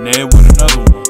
Ned with another one.